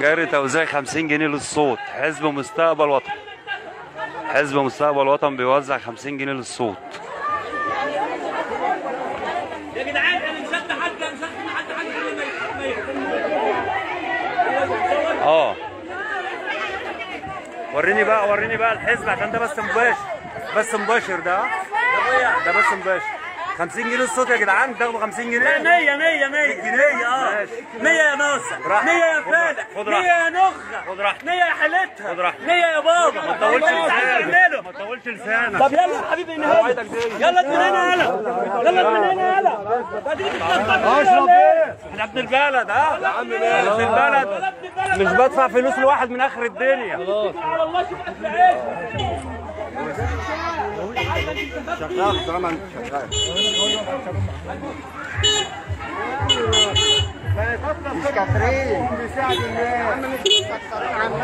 جاري توزيع 50 جنيه للصوت. حزب مستقبل وطن. حزب مستقبل وطن بيوزع 50 جنيه للصوت. يا جدعان أنا مشد حد مشد حد حد آه. وريني بقى وريني بقى الحزب عشان ده بس مباشر. بس مباشر ده. ده بس مباشر. 50 جنيه الصوت يا جدعان تاخدوا 50 جنيه. 100 100 100 جنيه آه. ماشي. 100 يا ناصر. براحتك. 100 يا. خد 100 يا نخة. خد راحتك. 100 يا حالتها خد راحتك. 100 يا بابا. ما تطولش لسانك. ما تطولش لسانك. طب يلا يا حبيبي انهي يلا من هنا يلا يلا من هنا يلا هتيجي اشرب إيه؟ إحنا ابن البلد ها؟ يا عم ابن البلد. مش بدفع فلوس لواحد من آخر الدنيا. على الله شوف اكل عيش شغال طالما انت شغال. مش